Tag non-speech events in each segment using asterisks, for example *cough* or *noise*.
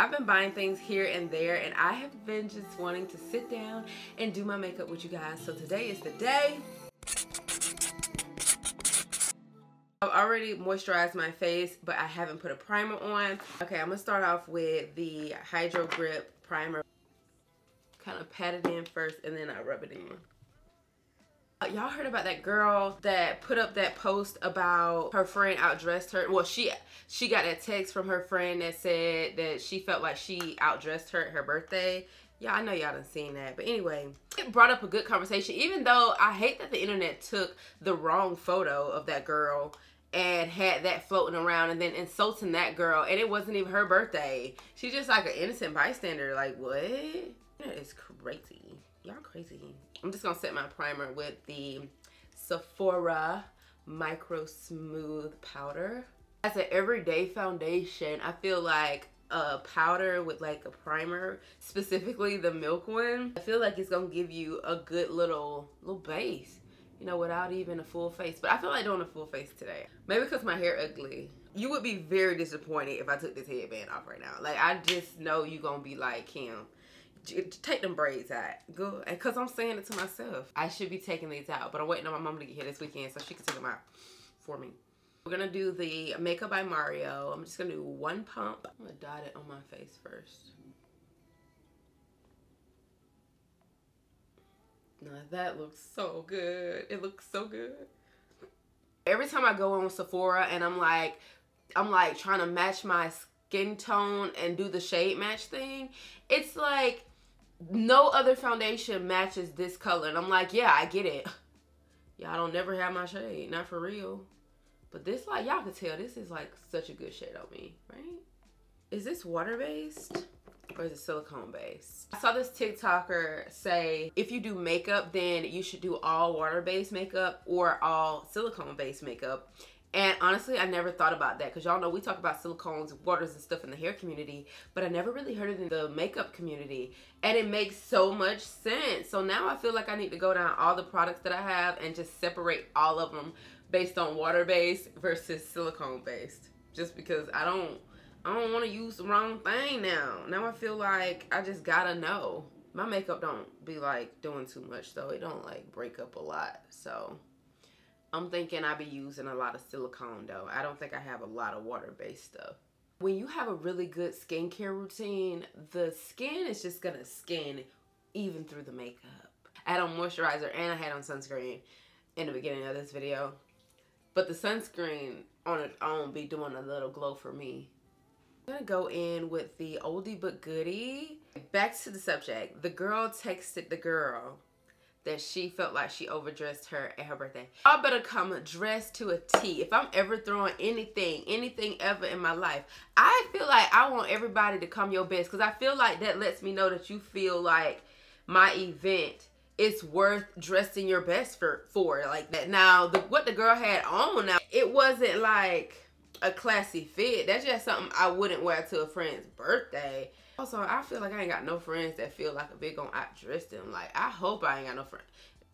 I've been buying things here and there and I have been just wanting to sit down and do my makeup with you guys. So today is the day. I've already moisturized my face, but I haven't put a primer on. Okay, I'm gonna start off with the Hydro Grip Primer. Kind of pat it in first and then I rub it in. Uh, y'all heard about that girl that put up that post about her friend outdressed her? Well she she got a text from her friend that said that she felt like she outdressed her at her birthday. Yeah i know y'all done seen that but anyway it brought up a good conversation even though i hate that the internet took the wrong photo of that girl and had that floating around and then insulting that girl and it wasn't even her birthday. She's just like an innocent bystander like what? Is crazy. Y'all crazy I'm just gonna set my primer with the Sephora Micro Smooth Powder. As an everyday foundation, I feel like a powder with like a primer, specifically the milk one, I feel like it's gonna give you a good little little base, you know, without even a full face. But I feel like doing a full face today. Maybe because my hair ugly. You would be very disappointed if I took this headband off right now. Like I just know you gonna be like, Kim, take them braids out. good cause I'm saying it to myself. I should be taking these out, but I'm waiting on my mom to get here this weekend so she can take them out for me. We're gonna do the Makeup by Mario. I'm just gonna do one pump. I'm gonna dot it on my face first. Now that looks so good. It looks so good. Every time I go on Sephora and I'm like, I'm like trying to match my skin tone and do the shade match thing, it's like no other foundation matches this color. And I'm like, yeah, I get it. *laughs* Y'all don't never have my shade, not for real. But this, like, y'all can tell this is like such a good shade on me, right? Is this water-based or is it silicone-based? I saw this TikToker say, if you do makeup, then you should do all water-based makeup or all silicone-based makeup. And honestly, I never thought about that because y'all know we talk about silicones, waters, and stuff in the hair community, but I never really heard it in the makeup community. And it makes so much sense. So now I feel like I need to go down all the products that I have and just separate all of them based on water based versus silicone based. Just because I don't, I don't want to use the wrong thing now. Now I feel like I just gotta know. My makeup don't be like doing too much though. It don't like break up a lot. So I'm thinking I'll be using a lot of silicone though. I don't think I have a lot of water-based stuff. When you have a really good skincare routine, the skin is just gonna skin even through the makeup. I had on moisturizer and I had on sunscreen in the beginning of this video. But the sunscreen on its own be doing a little glow for me. I'm gonna go in with the oldie but goodie. Back to the subject. The girl texted the girl that she felt like she overdressed her at her birthday. I better come dressed to a T. If I'm ever throwing anything, anything ever in my life, I feel like I want everybody to come your best because I feel like that lets me know that you feel like my event is worth dressing your best for for like that. Now, the, what the girl had on now, it wasn't like a classy fit. That's just something I wouldn't wear to a friend's birthday. Also, I feel like I ain't got no friends that feel like a big on outdress them. Like, I hope I ain't got no friend.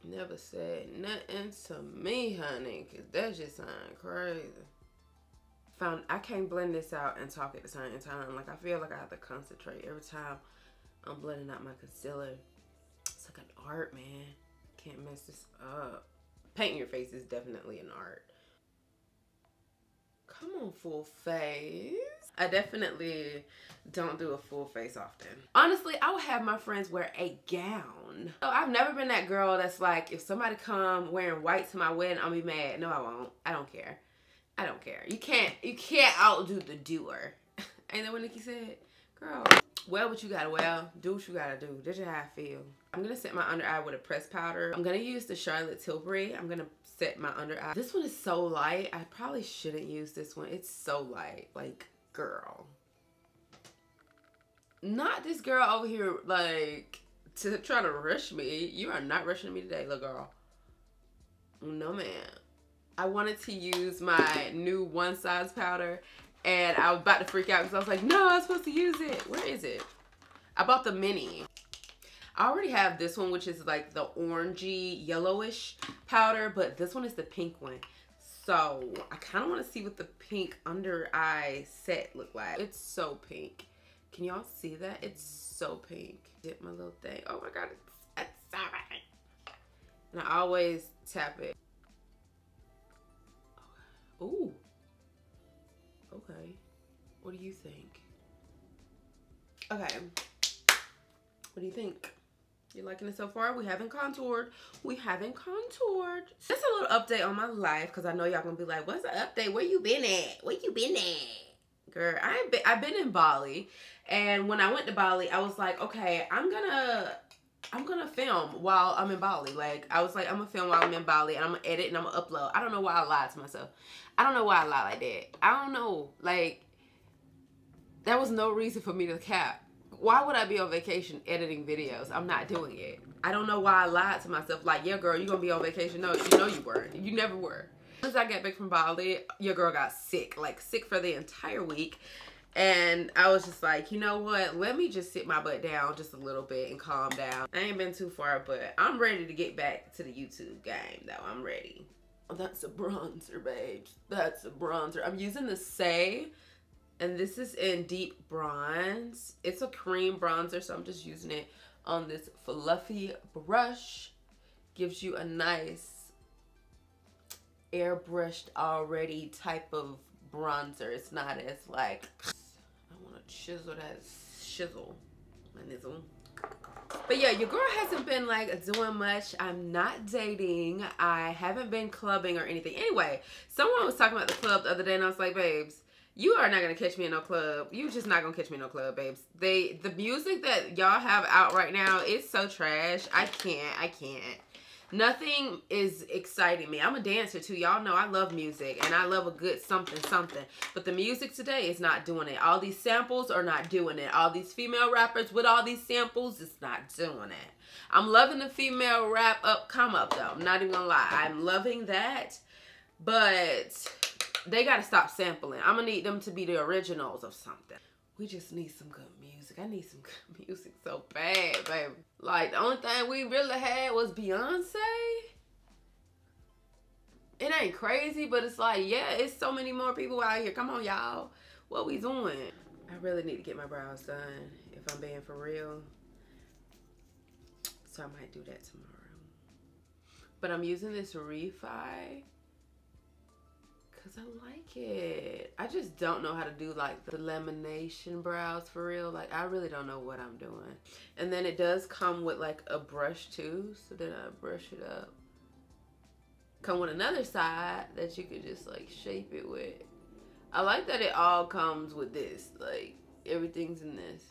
Never said nothing to me, honey, because that just sound crazy. Found I can't blend this out and talk at the same time. Like, I feel like I have to concentrate every time I'm blending out my concealer. It's like an art, man. Can't mess this up. Painting your face is definitely an art. Come on, full face. I definitely don't do a full face often. Honestly, I would have my friends wear a gown. So I've never been that girl that's like, if somebody come wearing white to my wedding, I'll be mad. No, I won't. I don't care. I don't care. You can't, you can't outdo the doer. *laughs* Ain't that what Nikki said? Girl, wear what you gotta wear. Do what you gotta do. That's how I feel. I'm gonna set my under eye with a pressed powder. I'm gonna use the Charlotte Tilbury. I'm gonna set my under eye. This one is so light. I probably shouldn't use this one. It's so light. Like, girl. Not this girl over here, like, to try to rush me. You are not rushing me today, little girl. No, man. I wanted to use my new one size powder and I was about to freak out because I was like, no, I'm supposed to use it. Where is it? I bought the mini. I already have this one, which is like the orangey yellowish powder, but this one is the pink one. So I kind of want to see what the pink under eye set look like. It's so pink. Can y'all see that? It's so pink. Dip my little thing. Oh my god, it's, it's so. And I always tap it. Ooh. Okay. What do you think? Okay. What do you think? You liking it so far? We haven't contoured. We haven't contoured. Just a little update on my life because I know y'all gonna be like, what's the update? Where you been at? Where you been at? Girl, I been, I've been in Bali. And when I went to Bali, I was like, okay, I'm gonna I'm gonna film while I'm in Bali. Like I was like, I'm gonna film while I'm in Bali and I'm gonna edit and I'm gonna upload. I don't know why I lied to myself. I don't know why I lied like that. I don't know. Like that was no reason for me to cap why would I be on vacation editing videos? I'm not doing it. I don't know why I lied to myself. Like, yeah, girl, you're gonna be on vacation. No, you know you weren't. You never were. As I got back from Bali, your girl got sick. Like, sick for the entire week. And I was just like, you know what? Let me just sit my butt down just a little bit and calm down. I ain't been too far, but I'm ready to get back to the YouTube game, though. I'm ready. Oh, that's a bronzer, babes. That's a bronzer. I'm using the Saie and this is in deep bronze. It's a cream bronzer so i'm just using it on this fluffy brush. Gives you a nice airbrushed already type of bronzer. It's not as like i want to chisel that chisel my nizzle but yeah your girl hasn't been like doing much. I'm not dating. I haven't been clubbing or anything. Anyway someone was talking about the club the other day and i was like babes you are not gonna catch me in no club. You just not gonna catch me in no club, babes. They the music that y'all have out right now is so trash. I can't. I can't. Nothing is exciting me. I'm a dancer too. Y'all know I love music and I love a good something something. But the music today is not doing it. All these samples are not doing it. All these female rappers with all these samples is not doing it. I'm loving the female rap up come up though. I'm not even gonna lie. I'm loving that. But they got to stop sampling. I'm going to need them to be the originals of something. We just need some good music. I need some *laughs* good music so bad, baby. Like, the only thing we really had was Beyonce. It ain't crazy, but it's like, yeah, it's so many more people out here. Come on, y'all. What we doing? I really need to get my brows done, if I'm being for real. So I might do that tomorrow. But I'm using this Refy because I like it. I just don't know how to do like the lamination brows for real. Like I really don't know what I'm doing. And then it does come with like a brush too. So then I brush it up. Come with another side that you could just like shape it with. I like that it all comes with this. Like everything's in this.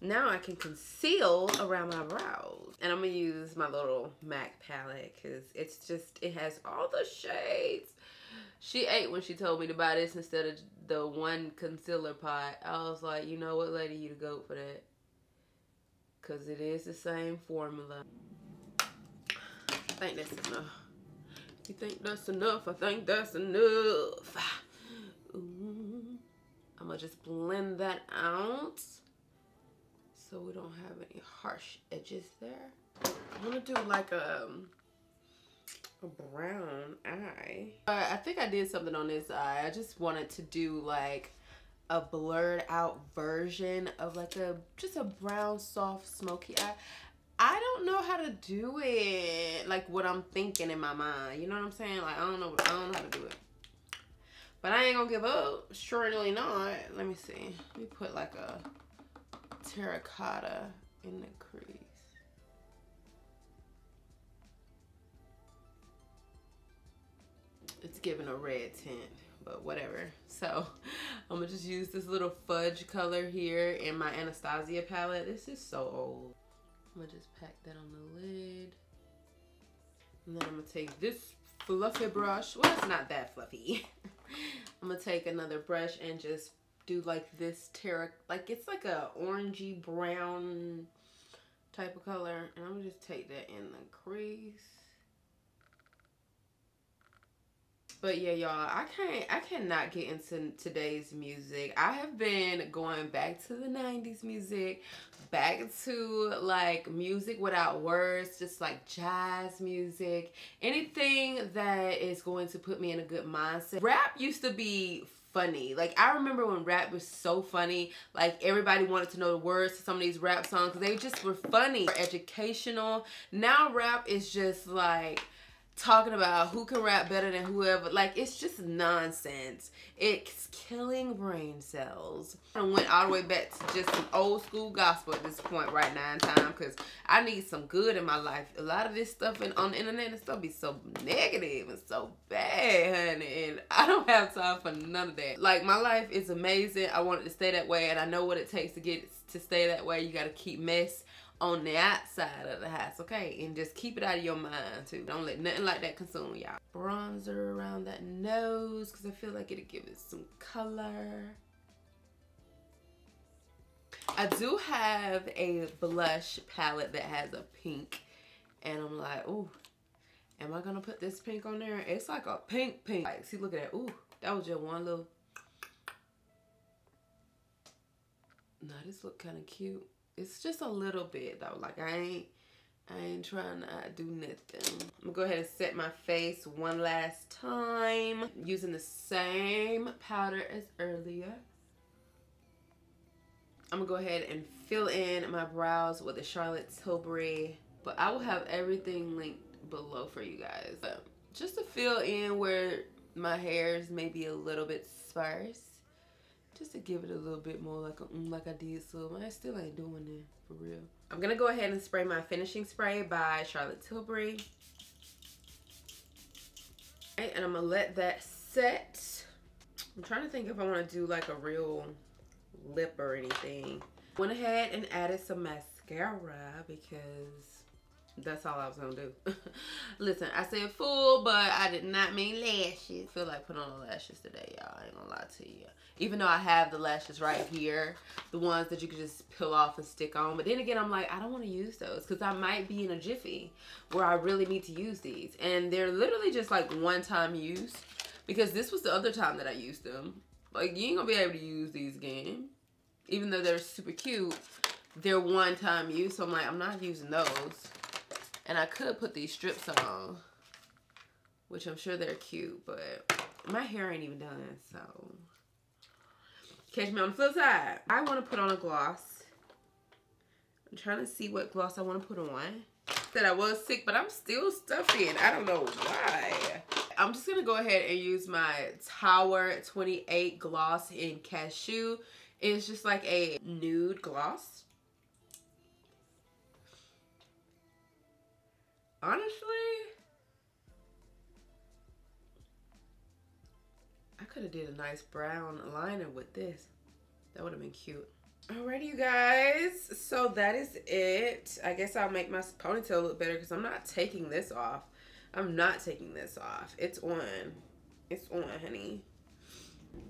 Now I can conceal around my brows. And I'm going to use my little MAC palette because it's just, it has all the shades. She ate when she told me to buy this instead of the one concealer pot. I was like, you know what, lady, you to go for that. Because it is the same formula. I think that's enough. You think that's enough? I think that's enough. Ooh. I'm going to just blend that out so we don't have any harsh edges there. I'm gonna do like a, a brown eye. Uh, I think I did something on this eye. I just wanted to do like a blurred out version of like a, just a brown, soft, smoky eye. I don't know how to do it like what I'm thinking in my mind. You know what I'm saying? Like I don't know, I don't know how to do it. But I ain't gonna give up. Surely not. Let me see. Let me put like a terracotta in the crease. It's giving a red tint, but whatever. So *laughs* I'm gonna just use this little fudge color here in my Anastasia palette. This is so old. I'm gonna just pack that on the lid. And then I'm gonna take this fluffy brush. Well, it's not that fluffy. *laughs* I'm gonna take another brush and just do like this terra, like it's like a orangey brown type of color. And I'm gonna just take that in the crease. But yeah, y'all, I can't, I cannot get into today's music. I have been going back to the 90s music, back to like music without words, just like jazz music, anything that is going to put me in a good mindset. Rap used to be funny. Like I remember when rap was so funny. Like everybody wanted to know the words to some of these rap songs they just were funny, educational. Now rap is just like talking about who can rap better than whoever. Like, it's just nonsense. It's killing brain cells. I went all the way back to just some old school gospel at this point right now in time because I need some good in my life. A lot of this stuff in, on the internet and stuff be so negative and so bad, honey. And I don't have time for none of that. Like, my life is amazing. I want it to stay that way and I know what it takes to get to stay that way. You got to keep mess on the outside of the house, okay? And just keep it out of your mind, too. Don't let nothing like that consume y'all. Bronzer around that nose, because I feel like it'll give it some color. I do have a blush palette that has a pink. And I'm like, oh, am I to put this pink on there? It's like a pink pink. Like, see, look at that. Ooh, that was just one little... Now, this look kind of cute. It's just a little bit though. Like I ain't I ain't trying to do nothing. I'm gonna go ahead and set my face one last time using the same powder as earlier. I'm gonna go ahead and fill in my brows with the Charlotte Tilbury, but I will have everything linked below for you guys. Just to fill in where my hair is maybe a little bit sparse just to give it a little bit more like a, mm, like I did so I still ain't doing it for real. I'm gonna go ahead and spray my finishing spray by Charlotte Tilbury. And I'm gonna let that set. I'm trying to think if I want to do like a real lip or anything. Went ahead and added some mascara because that's all I was gonna do. *laughs* Listen, I said full, but I did not mean lashes. I feel like putting on the lashes today, y'all. I ain't gonna lie to you. Even though I have the lashes right here, the ones that you can just peel off and stick on. But then again, I'm like, I don't want to use those because I might be in a jiffy where I really need to use these. And they're literally just like one-time use because this was the other time that I used them. Like, you ain't gonna be able to use these again. Even though they're super cute, they're one-time use. So I'm like, I'm not using those. And I could put these strips on, which I'm sure they're cute, but my hair ain't even done, so. Catch me on the flip side. I want to put on a gloss. I'm trying to see what gloss I want to put on. That I was sick, but I'm still stuffy and I don't know why. I'm just going to go ahead and use my Tower 28 gloss in Cashew. It's just like a nude gloss. Honestly, I could have did a nice brown liner with this. That would have been cute. Alrighty, you guys. So that is it. I guess I'll make my ponytail look better because I'm not taking this off. I'm not taking this off. It's on. It's on, honey.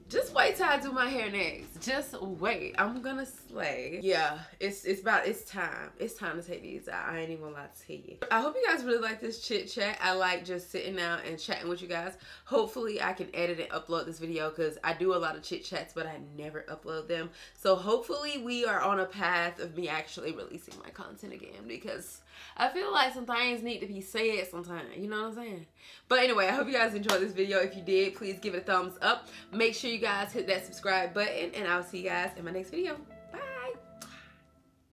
Just wait till I do my hair next. Just wait. I'm gonna slay. Yeah, it's it's about it's time. It's time to take these out. I ain't even gonna lie to you. I hope you guys really like this chit chat. I like just sitting out and chatting with you guys. Hopefully I can edit and upload this video because I do a lot of chit chats but I never upload them. So hopefully we are on a path of me actually releasing my content again because I feel like some things need to be said sometimes. You know what I'm saying? But anyway, I hope you guys enjoyed this video. If you did, please give it a thumbs up. Make sure you guys hit that subscribe button and I'll see you guys in my next video.